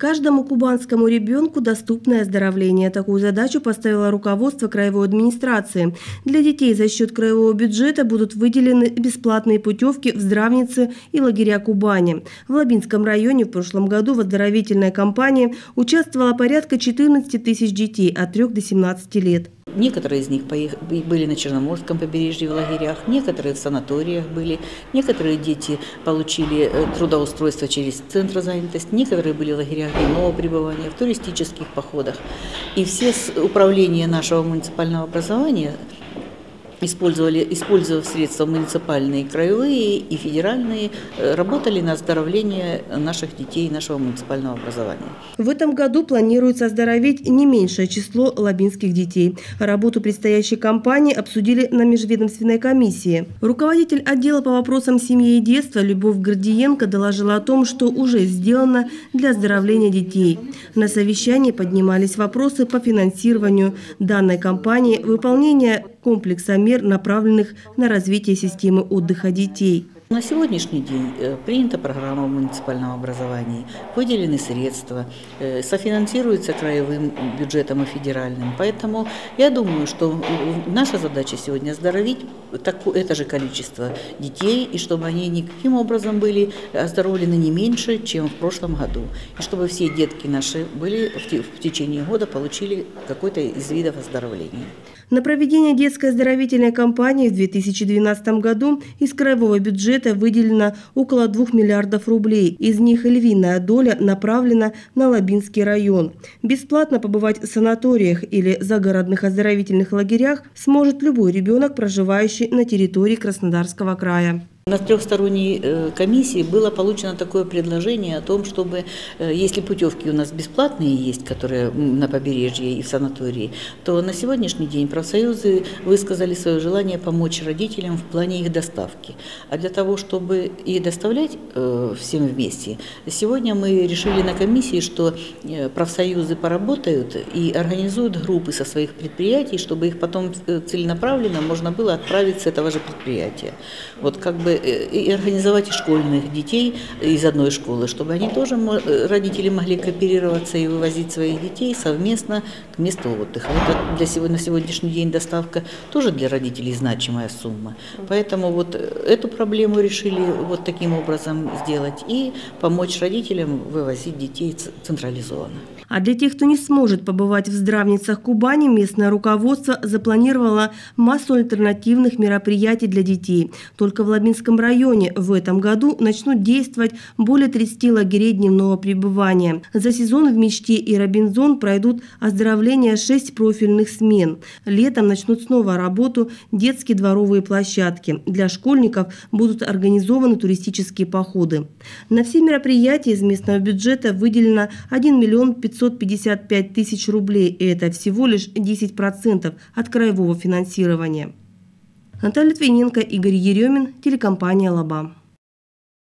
Каждому кубанскому ребенку доступное оздоровление. Такую задачу поставило руководство краевой администрации. Для детей за счет краевого бюджета будут выделены бесплатные путевки в здравницы и лагеря Кубани. В Лабинском районе в прошлом году в оздоровительной кампании участвовало порядка 14 тысяч детей от 3 до 17 лет. Некоторые из них были на Черноморском побережье в лагерях, некоторые в санаториях были, некоторые дети получили э, трудоустройство через центр занятости, некоторые были в лагерях дневного пребывания, в туристических походах. И все управления нашего муниципального образования использовали, использовав средства муниципальные, краевые и федеральные, э, работали на оздоровление наших детей нашего муниципального образования. В этом году планируется оздоровить не меньшее число лабинских детей. Работу предстоящей кампании обсудили на межведомственной комиссии. Руководитель отдела по вопросам семьи и детства Любовь Гордиенко доложила о том, что уже сделано для оздоровления детей. На совещании поднимались вопросы по финансированию данной кампании, выполнения комплекса мер, направленных на развитие системы отдыха детей. На сегодняшний день э, принята программа муниципального образования, выделены средства, э, софинансируется краевым бюджетом и федеральным. Поэтому я думаю, что наша задача сегодня оздоровить это же количество детей, и чтобы они никаким образом были оздоровлены не меньше, чем в прошлом году. И чтобы все детки наши были в течение года получили какой-то из видов оздоровления. На проведение детской оздоровительной кампании в 2012 году из краевого бюджета выделено около 2 миллиардов рублей. Из них львиная доля направлена на Лабинский район. Бесплатно побывать в санаториях или загородных оздоровительных лагерях сможет любой ребенок, проживающий на территории Краснодарского края. На трехсторонней э, комиссии было получено такое предложение о том, чтобы, э, если путевки у нас бесплатные есть, которые на побережье и в санатории, то на сегодняшний день профсоюзы высказали свое желание помочь родителям в плане их доставки. А для того, чтобы их доставлять э, всем вместе, сегодня мы решили на комиссии, что профсоюзы поработают и организуют группы со своих предприятий, чтобы их потом целенаправленно можно было отправить с этого же предприятия. Вот как бы и организовать и школьных детей из одной школы, чтобы они тоже, родители могли кооперироваться и вывозить своих детей совместно к месту отдыха. Это для сегодня, на сегодняшний день доставка тоже для родителей значимая сумма. Поэтому вот эту проблему решили вот таким образом сделать и помочь родителям вывозить детей централизованно. А для тех, кто не сможет побывать в здравницах Кубани, местное руководство запланировало массу альтернативных мероприятий для детей. Только в Лабинском районе в этом году начнут действовать более 30 лагерей дневного пребывания. За сезон в Мечте и Робинзон пройдут оздоровление 6 профильных смен. Летом начнут снова работу детские дворовые площадки. Для школьников будут организованы туристические походы. На все мероприятия из местного бюджета выделено 1 миллион 500 555 тысяч рублей, это всего лишь 10% от краевого финансирования. Наталья Твиненко, Игорь Еремин, телекомпания «Лаба».